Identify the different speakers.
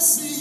Speaker 1: see